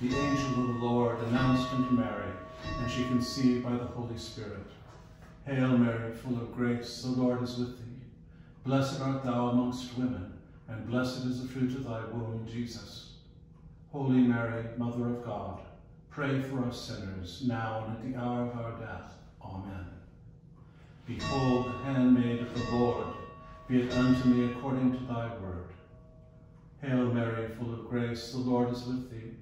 The angel of the Lord announced unto Mary, and she conceived by the Holy Spirit. Hail Mary, full of grace, the Lord is with thee. Blessed art thou amongst women, and blessed is the fruit of thy womb, Jesus. Holy Mary, Mother of God, pray for us sinners, now and at the hour of our death. Amen. Behold the handmaid of the Lord, be it unto me according to thy word. Hail Mary, full of grace, the Lord is with thee.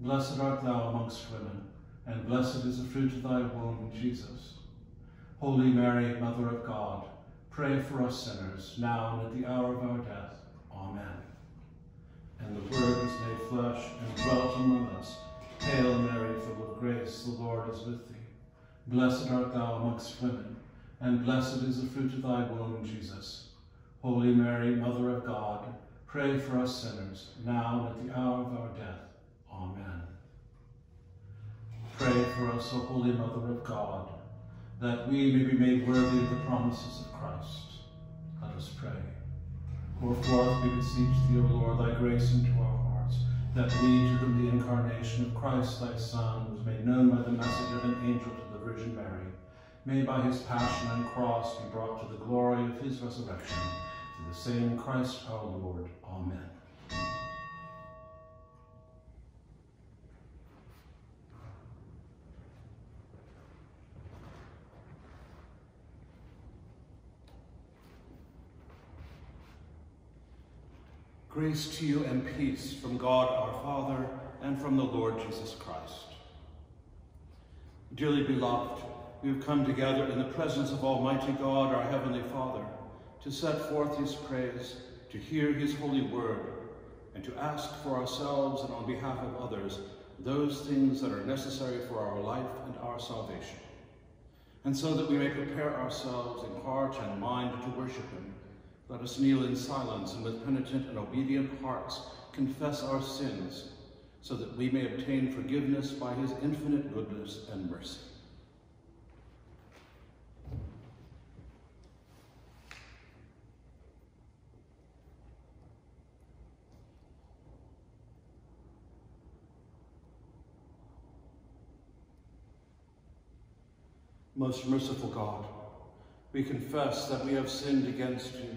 Blessed art thou amongst women, and blessed is the fruit of thy womb, Jesus. Holy Mary, Mother of God, pray for us sinners, now and at the hour of our death. Amen. And the Word was made flesh and dwelt among us. Hail Mary, full of grace, the Lord is with thee. Blessed art thou amongst women, and blessed is the fruit of thy womb, Jesus. Holy Mary, Mother of God, pray for us sinners, now and at the hour of our death. Pray for us, O Holy Mother of God, that we may be made worthy of the promises of Christ. Let us pray. Pour forth, we beseech thee, O Lord, thy grace into our hearts, that we, to whom the incarnation of Christ thy Son was made known by the message of an angel to the Virgin Mary, may by his passion and cross be brought to the glory of his resurrection, through the same Christ our Lord. Amen. Grace to you and peace from God our Father and from the Lord Jesus Christ. Dearly beloved, we have come together in the presence of Almighty God, our Heavenly Father, to set forth his praise, to hear his holy word, and to ask for ourselves and on behalf of others those things that are necessary for our life and our salvation. And so that we may prepare ourselves in heart and mind to worship him, let us kneel in silence and with penitent and obedient hearts confess our sins, so that we may obtain forgiveness by his infinite goodness and mercy. Most merciful God, we confess that we have sinned against you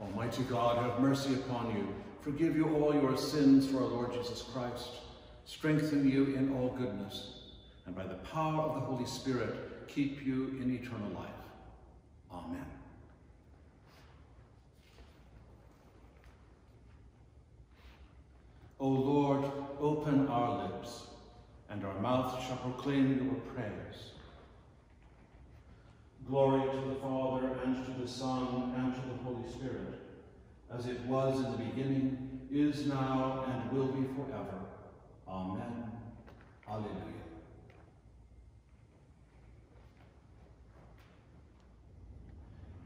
Almighty God, have mercy upon you, forgive you all your sins for our Lord Jesus Christ, strengthen you in all goodness, and by the power of the Holy Spirit, keep you in eternal life. Amen. O Lord, open our lips, and our mouth shall proclaim your praise. Glory to the Father, and to the Son, and to the Holy Spirit, as it was in the beginning, is now, and will be forever. Amen. Alleluia.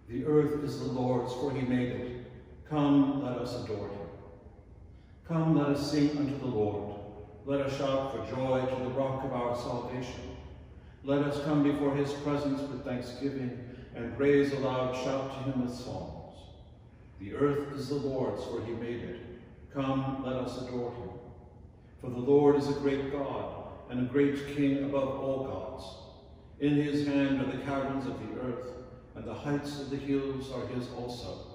The earth is the Lord's, for he made it. Come, let us adore him. Come, let us sing unto the Lord. Let us shout for joy to the rock of our salvation. Let us come before his presence with thanksgiving and raise a loud shout to him with songs. The earth is the Lord's, for he made it. Come, let us adore him. For the Lord is a great God and a great King above all gods. In his hand are the caverns of the earth, and the heights of the hills are his also.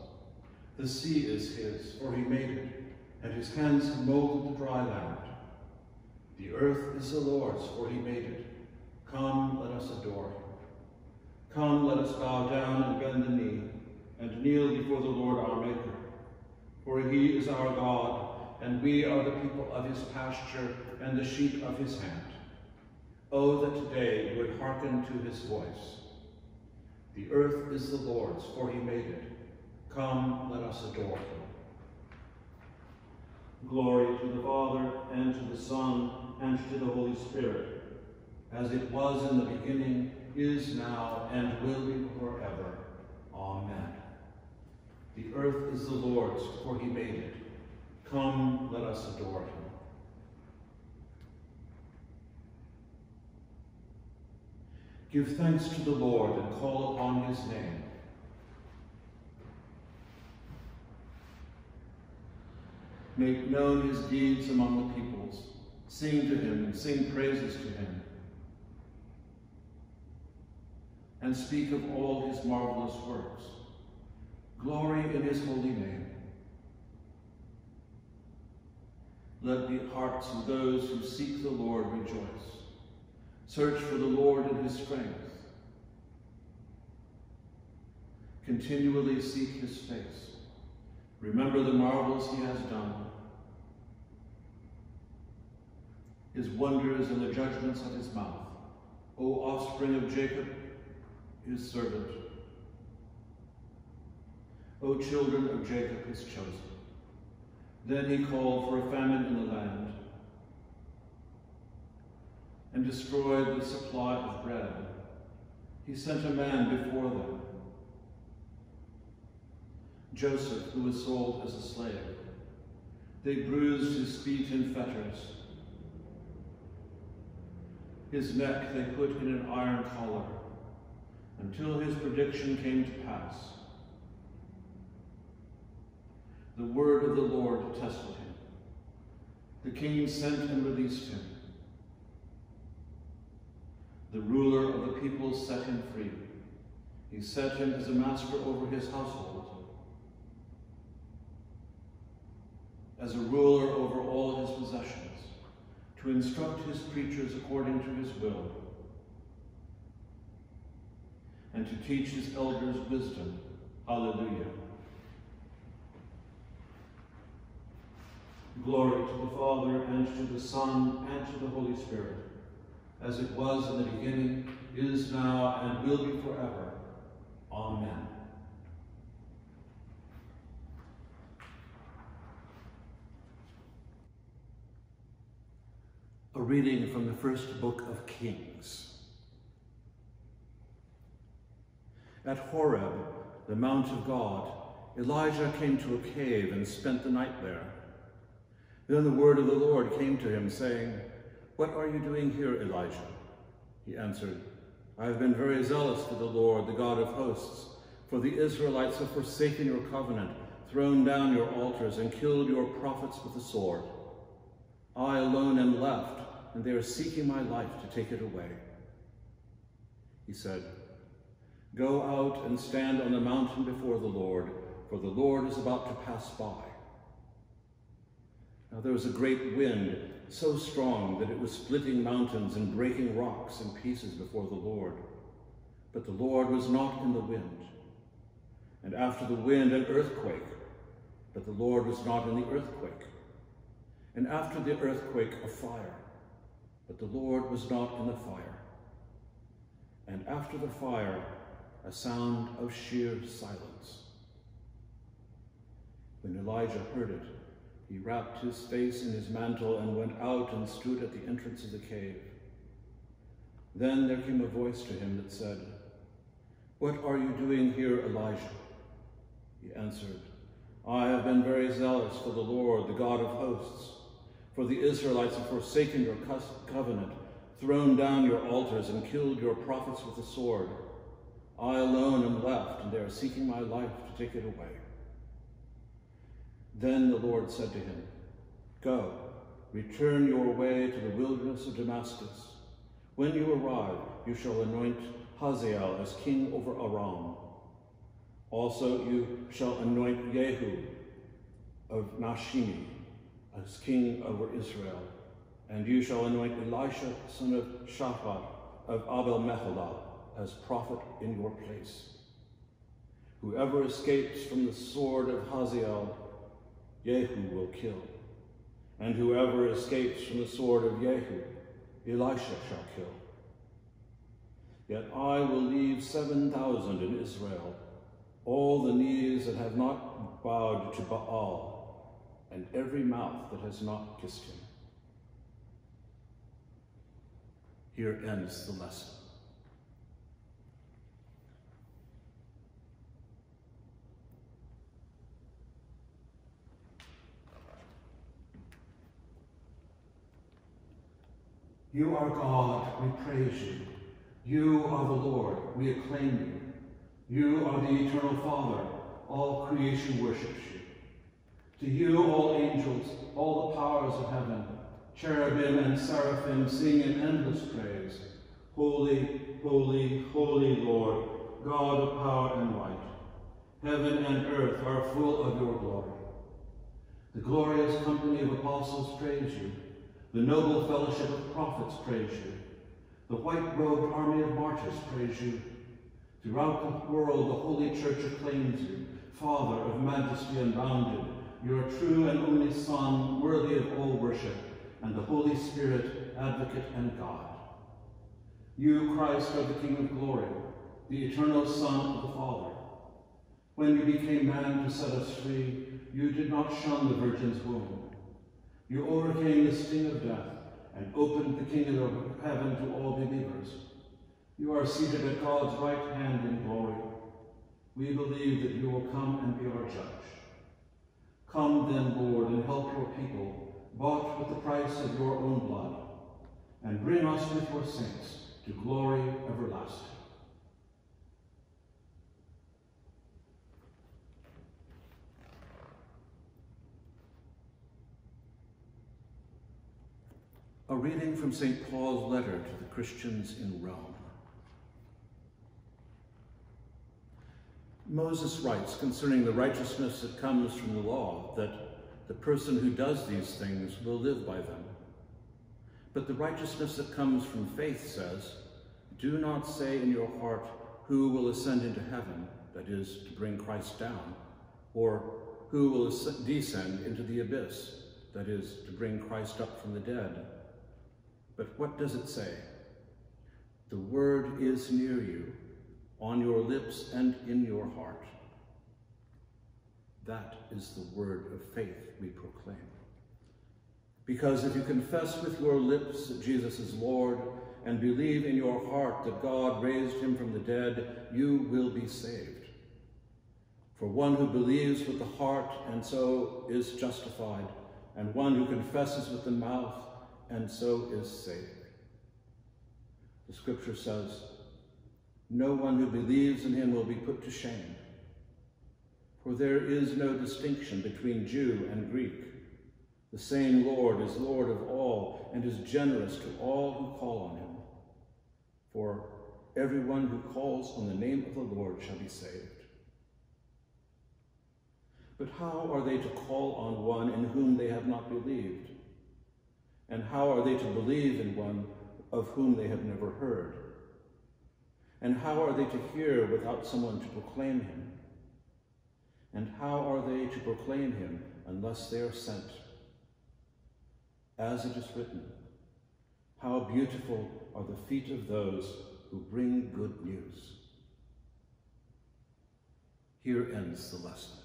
The sea is his, for he made it, and his hands have molded the dry land. The earth is the Lord's, for he made it. Come, let us adore him. Come, let us bow down and bend the knee, and kneel before the Lord our Maker. For he is our God, and we are the people of his pasture and the sheep of his hand. Oh, that today you would hearken to his voice. The earth is the Lord's, for he made it. Come, let us adore him. Glory to the Father, and to the Son, and to the Holy Spirit, as it was in the beginning, is now, and will be forever. Amen. The earth is the Lord's, for he made it. Come, let us adore him. Give thanks to the Lord and call upon his name. Make known his deeds among the peoples. Sing to him and sing praises to him. And speak of all his marvelous works. Glory in his holy name. Let the hearts of those who seek the Lord rejoice. Search for the Lord in his strength. Continually seek his face. Remember the marvels he has done, his wonders and the judgments of his mouth. O offspring of Jacob, his servant. O children of Jacob, his chosen. Then he called for a famine in the land and destroyed the supply of bread. He sent a man before them, Joseph, who was sold as a slave. They bruised his feet in fetters. His neck they put in an iron collar until his prediction came to pass. The word of the Lord tested him. The king sent and released him. The ruler of the people set him free. He set him as a master over his household, as a ruler over all his possessions, to instruct his creatures according to his will, and to teach his elders wisdom. Alleluia. Glory to the Father, and to the Son, and to the Holy Spirit as it was in the beginning, is now, and will be forever. Amen. A reading from the first book of Kings. At Horeb, the mount of God, Elijah came to a cave and spent the night there. Then the word of the Lord came to him, saying, what are you doing here, Elijah? He answered, I have been very zealous for the Lord, the God of hosts, for the Israelites have forsaken your covenant, thrown down your altars, and killed your prophets with the sword. I alone am left, and they are seeking my life to take it away. He said, Go out and stand on the mountain before the Lord, for the Lord is about to pass by. Now there was a great wind, so strong that it was splitting mountains and breaking rocks in pieces before the Lord. But the Lord was not in the wind. And after the wind, an earthquake, but the Lord was not in the earthquake. And after the earthquake, a fire, but the Lord was not in the fire. And after the fire, a sound of sheer silence. When Elijah heard it, he wrapped his face in his mantle and went out and stood at the entrance of the cave. Then there came a voice to him that said, What are you doing here, Elijah? He answered, I have been very zealous for the Lord, the God of hosts. For the Israelites have forsaken your covenant, thrown down your altars, and killed your prophets with the sword. I alone am left, and they are seeking my life to take it away. Then the Lord said to him, Go, return your way to the wilderness of Damascus. When you arrive, you shall anoint Hazael as king over Aram. Also you shall anoint Jehu of Nimshi as king over Israel. And you shall anoint Elisha, son of Shaphat of Abel Meholah, as prophet in your place. Whoever escapes from the sword of Hazael Jehu will kill. And whoever escapes from the sword of Jehu, Elisha shall kill. Yet I will leave 7,000 in Israel, all the knees that have not bowed to Baal, and every mouth that has not kissed him. Here ends the lesson. You are God, we praise you. You are the Lord, we acclaim you. You are the eternal Father, all creation worships you. To you all angels, all the powers of heaven, cherubim and seraphim sing in endless praise. Holy, holy, holy Lord, God of power and might. Heaven and earth are full of your glory. The glorious company of apostles praise you. The noble fellowship of prophets praise you. The white-robed army of martyrs praise you. Throughout the world, the Holy Church acclaims you, Father of majesty unbounded, your true and only Son, worthy of all worship, and the Holy Spirit, advocate and God. You, Christ, are the King of glory, the eternal Son of the Father. When you became man to set us free, you did not shun the Virgin's womb. You overcame the sting of death and opened the kingdom of heaven to all believers. You are seated at God's right hand in glory. We believe that you will come and be our judge. Come then, Lord, and help your people, bought with the price of your own blood, and bring us with your saints to glory everlasting. A reading from St. Paul's letter to the Christians in Rome. Moses writes concerning the righteousness that comes from the law that the person who does these things will live by them. But the righteousness that comes from faith says, Do not say in your heart, Who will ascend into heaven, that is, to bring Christ down, or Who will descend into the abyss, that is, to bring Christ up from the dead. But what does it say? The word is near you, on your lips and in your heart. That is the word of faith we proclaim. Because if you confess with your lips that Jesus is Lord and believe in your heart that God raised him from the dead, you will be saved. For one who believes with the heart and so is justified, and one who confesses with the mouth and so is saved. The scripture says, no one who believes in him will be put to shame. For there is no distinction between Jew and Greek. The same Lord is Lord of all and is generous to all who call on him. For everyone who calls on the name of the Lord shall be saved. But how are they to call on one in whom they have not believed? And how are they to believe in one of whom they have never heard? And how are they to hear without someone to proclaim him? And how are they to proclaim him unless they are sent? As it is written, how beautiful are the feet of those who bring good news. Here ends the lesson.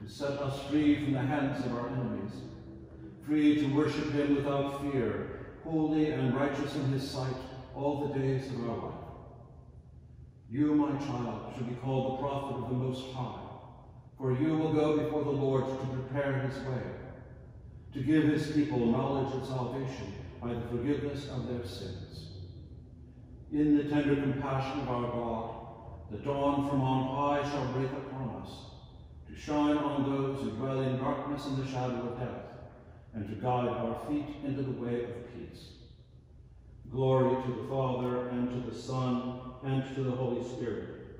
to set us free from the hands of our enemies, free to worship him without fear, holy and righteous in his sight all the days of our life. You, my child, shall be called the prophet of the Most High, for you will go before the Lord to prepare his way, to give his people knowledge of salvation by the forgiveness of their sins. In the tender compassion of our God, the dawn from on high shall break upon us, to shine on those who dwell in darkness and the shadow of death, and to guide our feet into the way of peace. Glory to the Father, and to the Son, and to the Holy Spirit,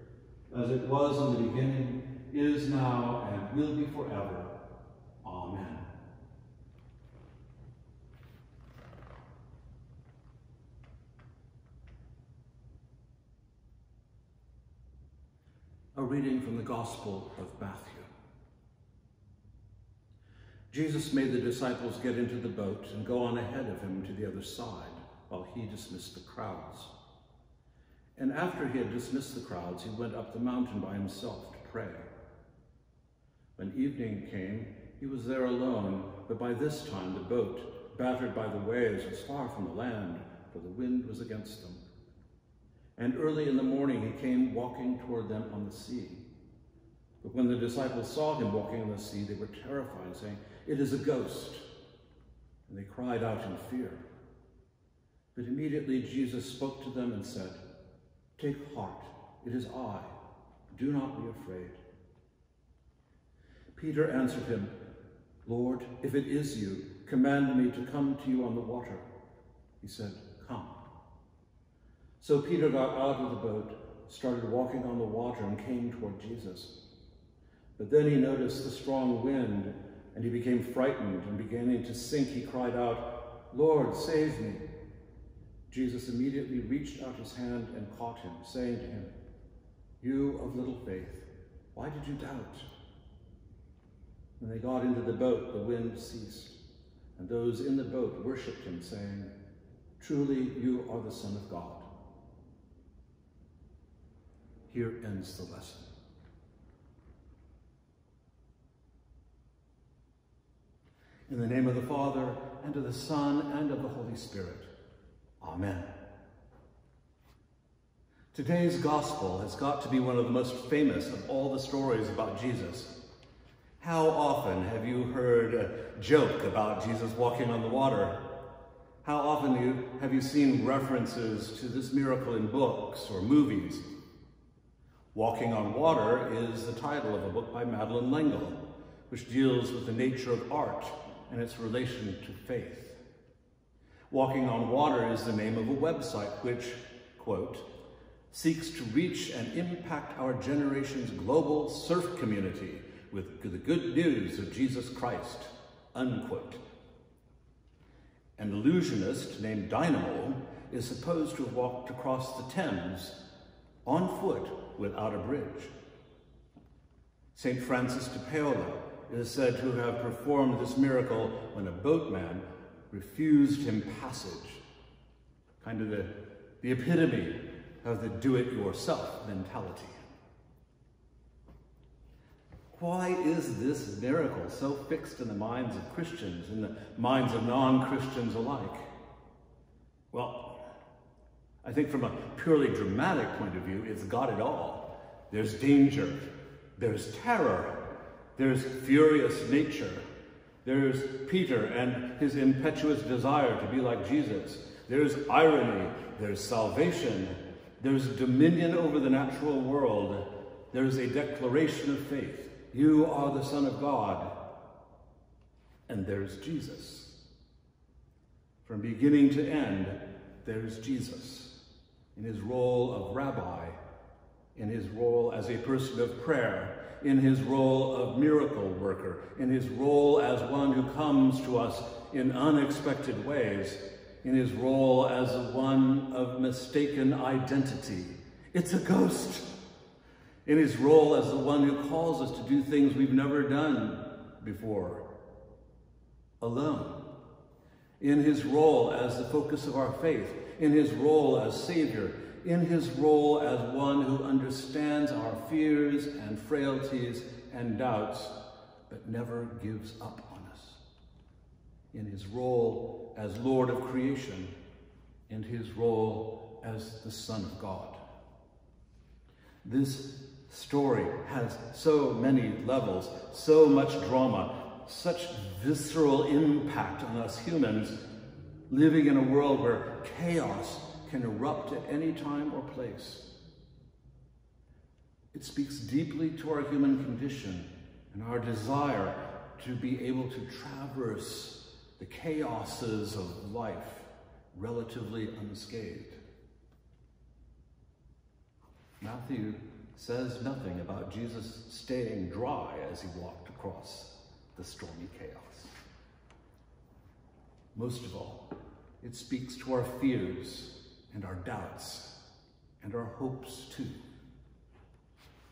as it was in the beginning, is now, and will be forever. Amen. A reading from the Gospel of Matthew. Jesus made the disciples get into the boat and go on ahead of him to the other side while he dismissed the crowds. And after he had dismissed the crowds, he went up the mountain by himself to pray. When evening came, he was there alone, but by this time the boat, battered by the waves, was far from the land, for the wind was against them. And early in the morning he came walking toward them on the sea. But when the disciples saw him walking on the sea, they were terrified, saying, It is a ghost. And they cried out in fear. But immediately Jesus spoke to them and said, Take heart, it is I. Do not be afraid. Peter answered him, Lord, if it is you, command me to come to you on the water. He said, Come. So Peter got out of the boat, started walking on the water, and came toward Jesus. But then he noticed the strong wind, and he became frightened, and beginning to sink, he cried out, Lord, save me. Jesus immediately reached out his hand and caught him, saying to him, You of little faith, why did you doubt? When they got into the boat, the wind ceased, and those in the boat worshipped him, saying, Truly you are the Son of God. Here ends the lesson. In the name of the Father, and of the Son, and of the Holy Spirit. Amen. Today's gospel has got to be one of the most famous of all the stories about Jesus. How often have you heard a joke about Jesus walking on the water? How often have you seen references to this miracle in books or movies? Walking on Water is the title of a book by Madeleine L'Engle, which deals with the nature of art and its relation to faith. Walking on Water is the name of a website which, quote, seeks to reach and impact our generation's global surf community with the good news of Jesus Christ, unquote. An illusionist named Dynamo is supposed to have walked across the Thames on foot without a bridge. St. Francis de Paola is said to have performed this miracle when a boatman refused him passage. Kind of the, the epitome of the do-it-yourself mentality. Why is this miracle so fixed in the minds of Christians and the minds of non-Christians alike? Well, I think from a purely dramatic point of view, it's got it all. There's danger, there's terror, there's furious nature. There's Peter and his impetuous desire to be like Jesus. There's irony. There's salvation. There's dominion over the natural world. There's a declaration of faith. You are the Son of God. And there's Jesus. From beginning to end, there's Jesus in his role of rabbi, in his role as a person of prayer, in his role of miracle worker, in his role as one who comes to us in unexpected ways, in his role as one of mistaken identity. It's a ghost. In his role as the one who calls us to do things we've never done before, alone. In his role as the focus of our faith, in his role as Savior, in his role as one who understands our fears and frailties and doubts, but never gives up on us. In his role as Lord of creation, in his role as the Son of God. This story has so many levels, so much drama, such visceral impact on us humans living in a world where chaos can erupt at any time or place. It speaks deeply to our human condition and our desire to be able to traverse the chaoses of life relatively unscathed. Matthew says nothing about Jesus staying dry as he walked across the stormy chaos. Most of all, it speaks to our fears and our doubts and our hopes too.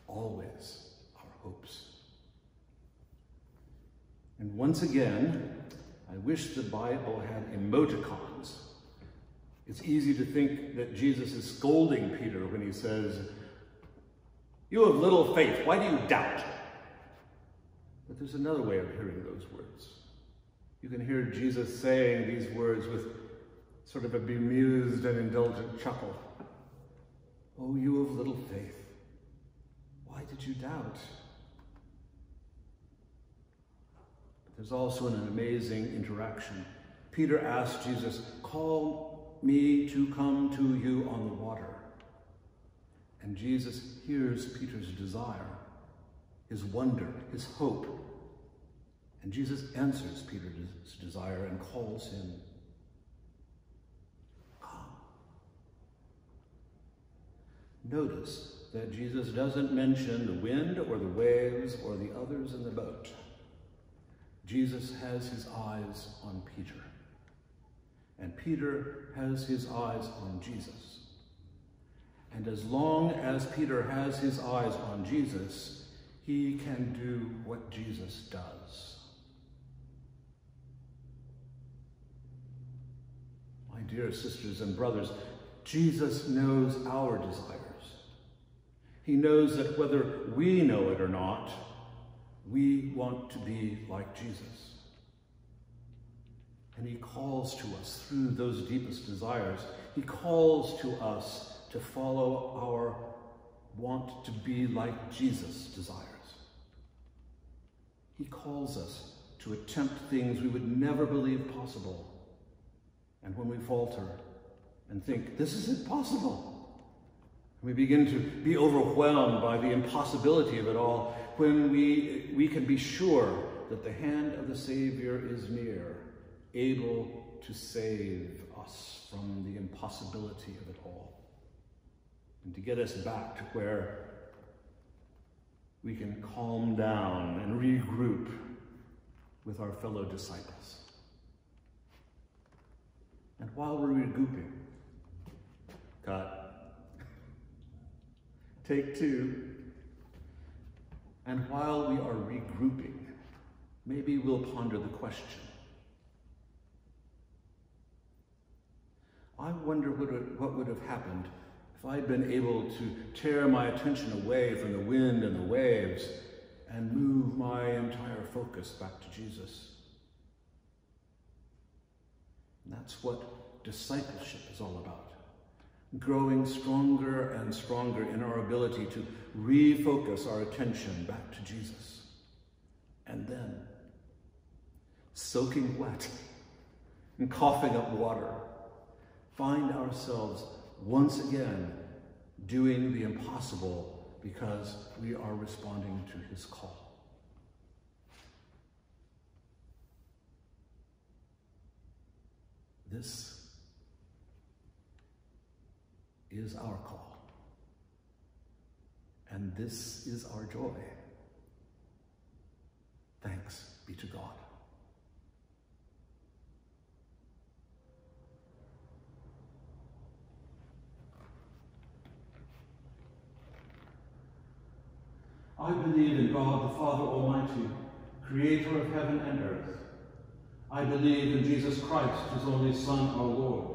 Always our hopes. And once again, I wish the Bible had emoticons. It's easy to think that Jesus is scolding Peter when he says, You have little faith, why do you doubt? But there's another way of hearing those words. You can hear Jesus saying these words with sort of a bemused and indulgent chuckle. Oh, you of little faith, why did you doubt? But there's also an amazing interaction. Peter asked Jesus, Call me to come to you on the water. And Jesus hears Peter's desire, his wonder, his hope. And Jesus answers Peter's desire and calls him Notice that Jesus doesn't mention the wind or the waves or the others in the boat. Jesus has his eyes on Peter. And Peter has his eyes on Jesus. And as long as Peter has his eyes on Jesus, he can do what Jesus does. My dear sisters and brothers, Jesus knows our desires. He knows that whether we know it or not, we want to be like Jesus. And he calls to us through those deepest desires. He calls to us to follow our want to be like Jesus desires. He calls us to attempt things we would never believe possible. And when we falter and think, this isn't possible, we begin to be overwhelmed by the impossibility of it all when we, we can be sure that the hand of the Savior is near, able to save us from the impossibility of it all and to get us back to where we can calm down and regroup with our fellow disciples. And while we're regrouping, God, Take two. And while we are regrouping, maybe we'll ponder the question. I wonder what would, have happened if I'd been able to tear my attention away from the wind and the waves and move my entire focus back to Jesus. And that's what discipleship is all about growing stronger and stronger in our ability to refocus our attention back to Jesus. And then, soaking wet and coughing up water, find ourselves once again doing the impossible because we are responding to his call. This is our call. And this is our joy. Thanks be to God. I believe in God the Father Almighty, creator of heaven and earth. I believe in Jesus Christ, his only Son, our Lord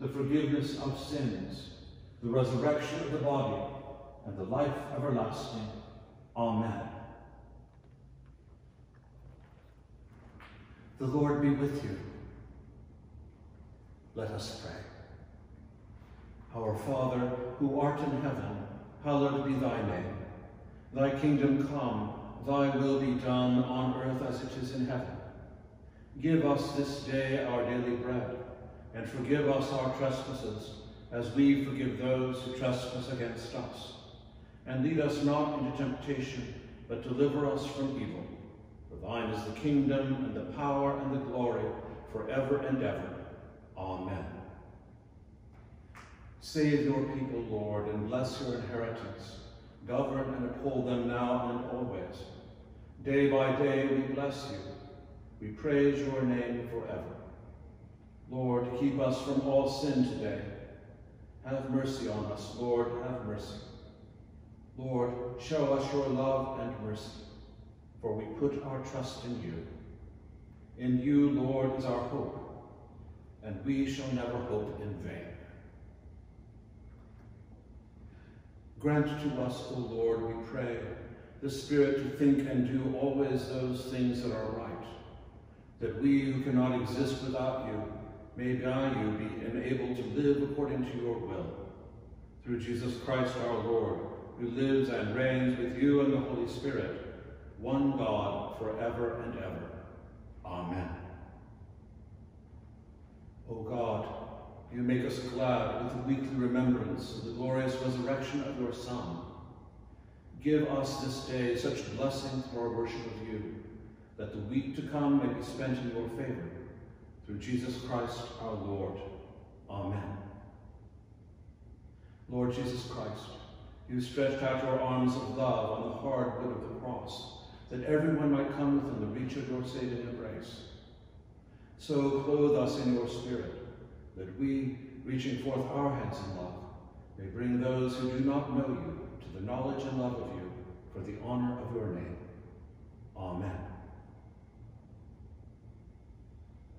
the forgiveness of sins, the resurrection of the body, and the life everlasting. Amen. The Lord be with you. Let us pray. Our Father, who art in heaven, hallowed be thy name. Thy kingdom come, thy will be done on earth as it is in heaven. Give us this day our daily bread, and forgive us our trespasses, as we forgive those who trespass against us. And lead us not into temptation, but deliver us from evil. For thine is the kingdom, and the power, and the glory, forever and ever. Amen. Save your people, Lord, and bless your inheritance. Govern and uphold them now and always. Day by day we bless you. We praise your name forever. Lord, keep us from all sin today. Have mercy on us, Lord, have mercy. Lord, show us your love and mercy, for we put our trust in you. In you, Lord, is our hope, and we shall never hope in vain. Grant to us, O Lord, we pray, the spirit to think and do always those things that are right, that we who cannot exist without you may by you be enabled to live according to your will. Through Jesus Christ our Lord, who lives and reigns with you and the Holy Spirit, one God, forever and ever. Amen. O God, you make us glad with the weekly remembrance of the glorious resurrection of your Son. Give us this day such blessing through our worship of you, that the week to come may be spent in your favor. Through Jesus Christ our Lord. Amen. Lord Jesus Christ, you stretched out your arms of love on the hard wood of the cross, that everyone might come within the reach of your saving embrace. So clothe us in your spirit, that we, reaching forth our hands in love, may bring those who do not know you to the knowledge and love of you for the honor of your name. Amen.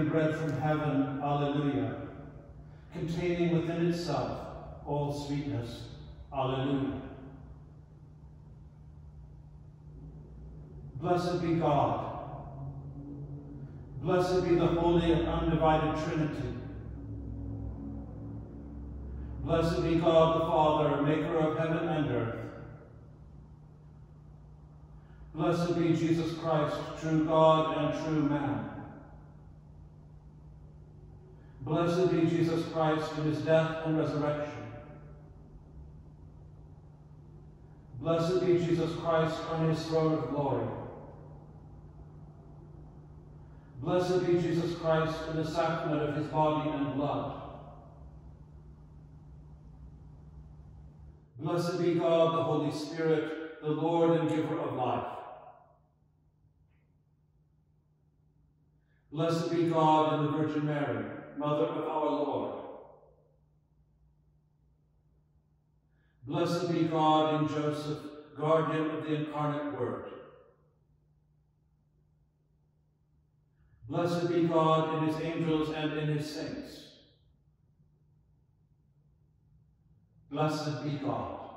Them bread from heaven, Alleluia, containing within itself all sweetness, Alleluia. Blessed be God. Blessed be the Holy and Undivided Trinity. Blessed be God the Father, maker of heaven and earth. Blessed be Jesus Christ, true God and true man. Blessed be Jesus Christ in his death and resurrection. Blessed be Jesus Christ on his throne of glory. Blessed be Jesus Christ in the sacrament of his body and blood. Blessed be God, the Holy Spirit, the Lord and giver of life. Blessed be God and the Virgin Mary, Mother of our Lord. Blessed be God in Joseph, guardian of the incarnate Word. Blessed be God in his angels and in his saints. Blessed be God.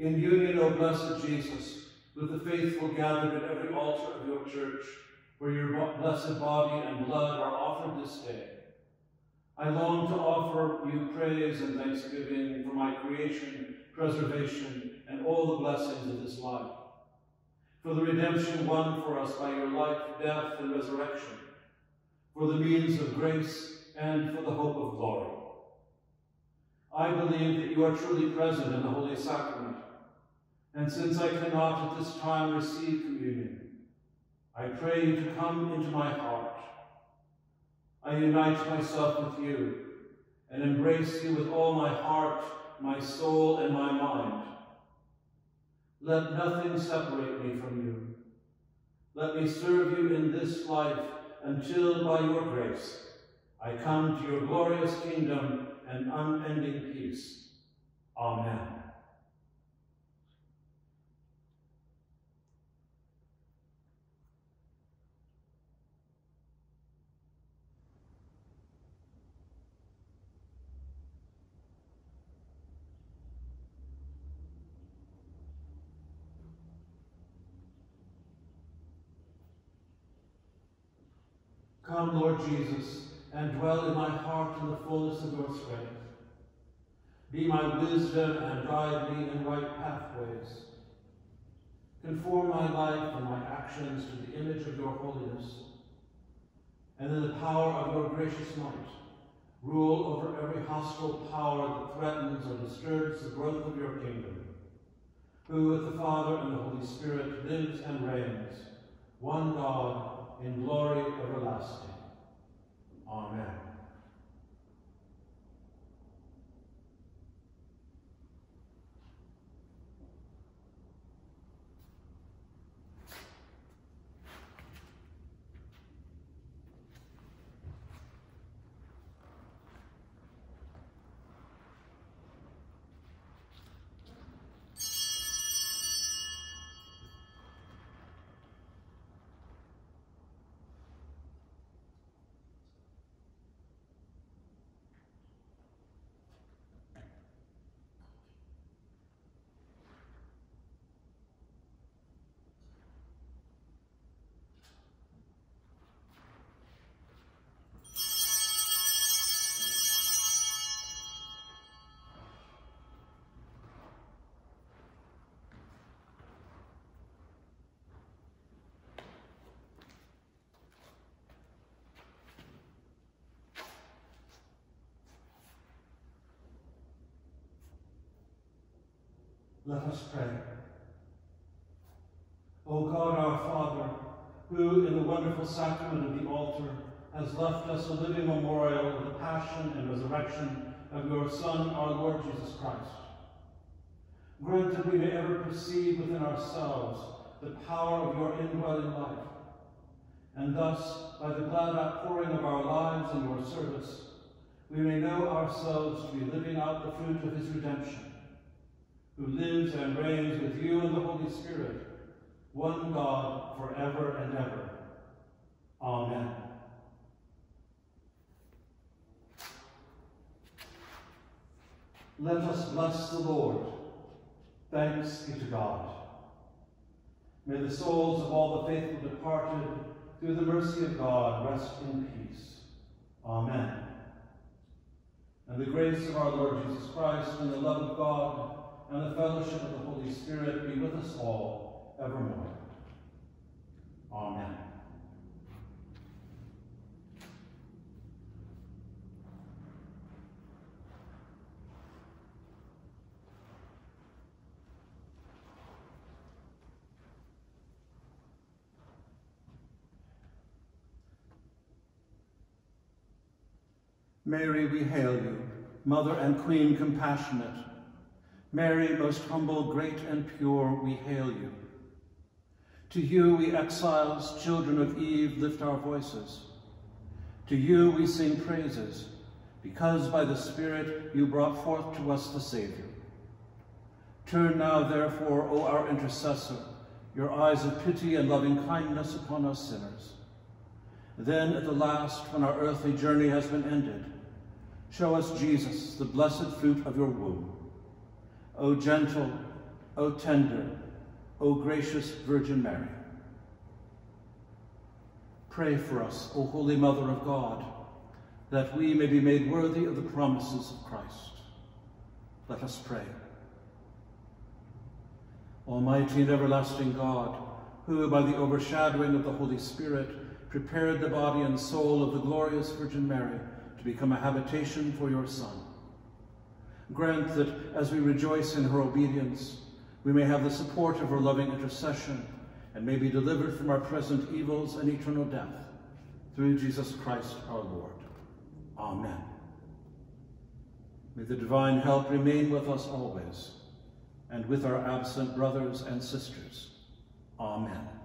In union, O blessed Jesus, with the faithful gathered at every altar of your church, where your blessed body and blood are offered this day, I long to offer you praise and thanksgiving for my creation, preservation, and all the blessings of this life, for the redemption won for us by your life, death, and resurrection, for the means of grace, and for the hope of glory. I believe that you are truly present in the Holy Sacrament, and since I cannot at this time receive communion, I pray you to come into my heart. I unite myself with you and embrace you with all my heart, my soul, and my mind. Let nothing separate me from you. Let me serve you in this life until, by your grace, I come to your glorious kingdom and unending peace. Amen. Come, Lord Jesus, and dwell in my heart in the fullness of your strength. Be my wisdom and guide me in right pathways. Conform my life and my actions to the image of your holiness, and in the power of your gracious might, rule over every hostile power that threatens or disturbs the growth of your kingdom, who with the Father and the Holy Spirit lives and reigns, one God, in glory everlasting. Amen. Let us pray. O God, our Father, who in the wonderful sacrament of the altar has left us a living memorial of the passion and resurrection of your Son, our Lord Jesus Christ. Grant that we may ever perceive within ourselves the power of your indwelling life, and thus, by the glad outpouring of our lives in your service, we may know ourselves to be living out the fruit of his redemption who lives and reigns with you in the Holy Spirit, one God, forever and ever. Amen. Let us bless the Lord. Thanks be to God. May the souls of all the faithful departed, through the mercy of God, rest in peace. Amen. And the grace of our Lord Jesus Christ, and the love of God, and the fellowship of the Holy Spirit be with us all evermore. Amen. Mary, we hail you, Mother and Queen compassionate. Mary, most humble, great and pure, we hail you. To you, we exiles, children of Eve, lift our voices. To you we sing praises, because by the Spirit you brought forth to us the Savior. Turn now, therefore, O our intercessor, your eyes of pity and loving kindness upon us sinners. Then at the last, when our earthly journey has been ended, show us Jesus, the blessed fruit of your womb. O gentle, O tender, O gracious Virgin Mary. Pray for us, O Holy Mother of God, that we may be made worthy of the promises of Christ. Let us pray. Almighty and everlasting God, who by the overshadowing of the Holy Spirit prepared the body and soul of the glorious Virgin Mary to become a habitation for your Son. Grant that as we rejoice in her obedience, we may have the support of her loving intercession and may be delivered from our present evils and eternal death. Through Jesus Christ our Lord. Amen. May the divine help remain with us always and with our absent brothers and sisters. Amen.